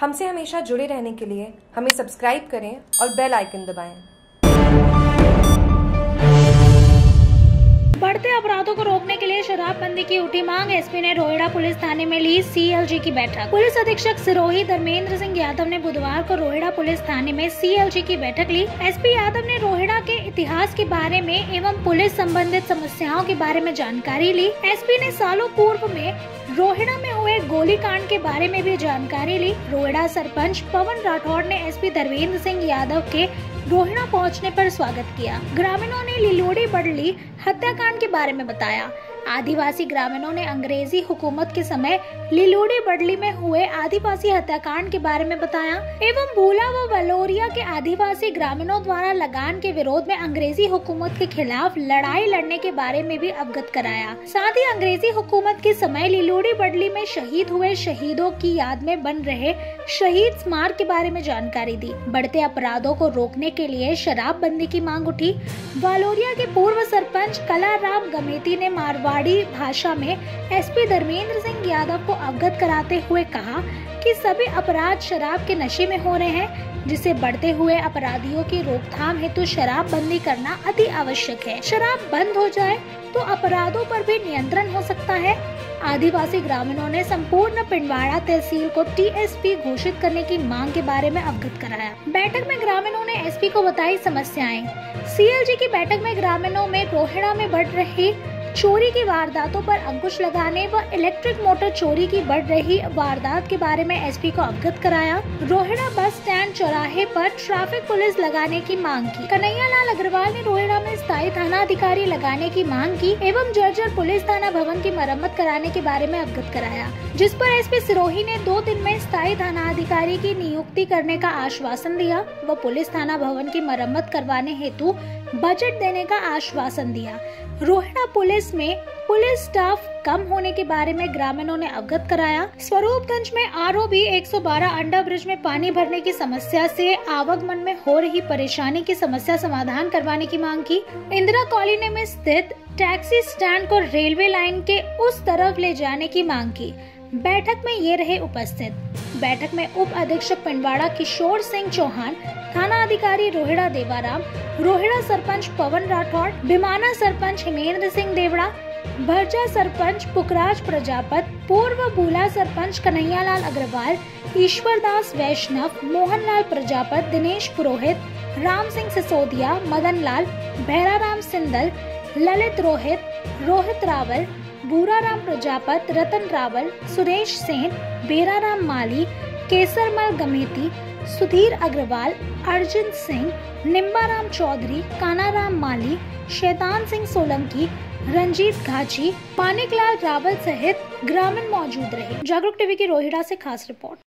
हमसे हमेशा जुड़े रहने के लिए हमें सब्सक्राइब करें और बेल आइकन दबाएँ। बढ़ते अपराधों को रोकने के लिए शराबबंदी की उठी मांग, एसपी ने रोहिड़ा पुलिस थाने में ली सीएलजी की बैठक। पुलिस अधीक्षक सिरोही धर्मेंद्र सिंह यादव ने बुधवार को रोहिड़ा पुलिस थाने में सीएलजी की बैठक ली। एसपी यादव ने रोहिड़ा के इतिहास के बारे में एवं पुलिस संबंधित समस्याओं के बारे में जानकारी ली। एसपी ने सालों पूर्व में रोहिड़ा में हुए गोलीकांड के बारे में भी जानकारी ली। रोहिड़ा सरपंच पवन राठौड़ ने एसपी धर्मेंद्र सिंह यादव के रोहिड़ा पहुँचने पर स्वागत किया। ग्रामीणों ने लिलोड़ी बडली हत्याकांड के बारे में बताया। आदिवासी ग्रामीणों ने अंग्रेज़ी हुकूमत के समय लिलोड़ी बडली में हुए आदिवासी हत्याकांड के बारे में बताया। एवं भूला व वलोरिया के आदिवासी ग्रामीणों द्वारा लगान के विरोध में अंग्रेज़ी हुकूमत के खिलाफ लड़ाई लड़ने के बारे में भी अवगत कराया। साथ ही अंग्रेज़ी हुकूमत के समय लिलोड़ी बडली में शहीद हुए शहीदों की याद में बन रहे शहीद स्मारक के बारे में जानकारी दी। बढ़ते अपराधों को रोकने के लिए शराब बंदी की मांग उठी। वालोरिया के पूर्व सरपंच कला राम गमेती ने मारवाड़ पहाड़ी भाषा में एसपी धर्मेंद्र सिंह यादव को अवगत कराते हुए कहा कि सभी अपराध शराब के नशे में हो रहे हैं, जिसे बढ़ते हुए अपराधियों की रोकथाम हेतु शराब बंदी करना अति आवश्यक है। शराब बंद हो जाए तो अपराधों पर भी नियंत्रण हो सकता है। आदिवासी ग्रामीणों ने संपूर्ण पिंडवाड़ा तहसील को टीएसपी घोषित करने की मांग के बारे में अवगत कराया। बैठक में ग्रामीणों ने एसपी को बताई समस्याएँ। सीएलजी की बैठक में ग्रामीणों में रोहिड़ा में बढ़ रही चोरी की वारदातों पर अंकुश लगाने व इलेक्ट्रिक मोटर चोरी की बढ़ रही वारदात के बारे में एसपी को अवगत कराया। रोहिड़ा बस स्टैंड चौराहे पर ट्रैफ़िक पुलिस लगाने की मांग की। कन्हैया लाल अग्रवाल ने रोहिड़ा में स्थायी थाना अधिकारी लगाने की मांग की एवं जर्जर पुलिस थाना भवन की मरम्मत कराने के बारे में अवगत कराया, जिस पर एसपी सिरोही ने दो दिन में स्थायी थाना अधिकारी की नियुक्ति करने का आश्वासन दिया व पुलिस थाना भवन की मरम्मत करवाने हेतु बजट देने का आश्वासन दिया। रोहिड़ा पुलिस में पुलिस स्टाफ कम होने के बारे में ग्रामीणों ने अवगत कराया। स्वरूपगंज में आर बी एक अंडर ब्रिज में पानी भरने की समस्या से आवागमन में हो रही परेशानी की समस्या समाधान करवाने की मांग की। इंदिरा कॉलोनी में स्थित टैक्सी स्टैंड को रेलवे लाइन के उस तरफ़ ले जाने की मांग की। बैठक में ये रहे उपस्थित। बैठक में उप अधीक्षक पिंडवाड़ा, किशोर सिंह चौहान, थाना अधिकारी रोहिड़ा देवाराम, रोहिड़ा सरपंच पवन राठौड़ भिमाना सरपंच हिमेंद्र सिंह देवड़ा, भरजा सरपंच पुखराज प्रजापत, पूर्व बूला सरपंच कन्हैयालाल अग्रवाल ईश्वर दास वैष्णव, मोहनलाल प्रजापत, दिनेश पुरोहित, राम सिंह सिसोदिया मदन लाल भैराराम सिंदल ललित रोहित रोहित रावल, बूराराम प्रजापत, रतन रावल, सुरेश सेन, बेराराम माली, केसरमल गमेती, सुधीर अग्रवाल, अर्जुन सिंह, निम्बाराम चौधरी, कानाराम माली, शैतान सिंह सोलंकी, रंजीत घाची, पानिकलाल रावल सहित ग्रामीण मौजूद रहे। जागरूक टीवी की रोहिड़ा से खास रिपोर्ट।